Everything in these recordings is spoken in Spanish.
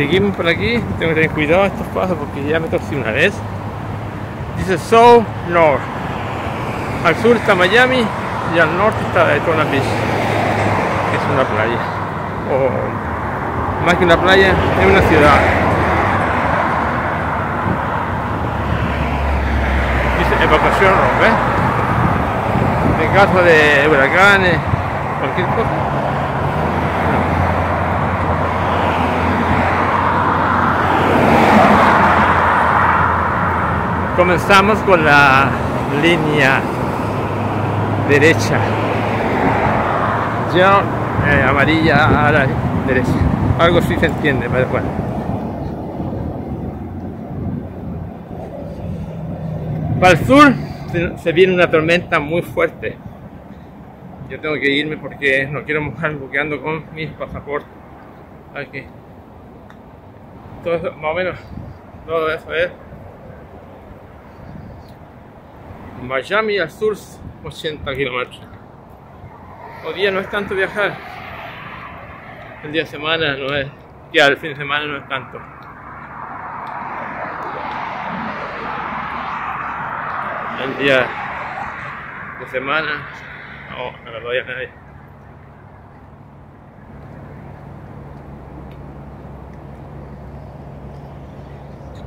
Seguimos por aquí, tengo que tener cuidado estos pasos porque ya me torcí una vez. Dice So North. Al sur está Miami y al norte está Daytona Beach. Es una playa. O más que una playa, es una ciudad. Dice evacuación, ¿ves? En caso de huracanes, cualquier cosa. Comenzamos con la línea derecha. Ya eh, amarilla a la derecha. Algo sí se entiende pero bueno. Para el sur se, viene una tormenta muy fuerte. Yo tengo que irme porque no quiero mojar bloqueando con mis pasaportes aquí todo eso, más o menos todo eso es Miami al sur 80 kilómetros. Hoy día no es tanto viajar. El día de semana no es. Ya el fin de semana no es tanto. El día de semana. No, no lo doy a nadie.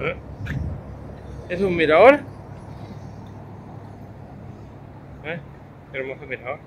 ¿Eh? ¿Es un mirador? ¿Eh? Hermoso mirador.